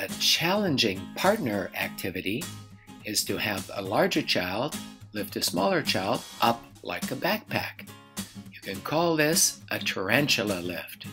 A challenging partner activity is to have a larger child lift a smaller child up like a backpack. You can call this a tarantula lift.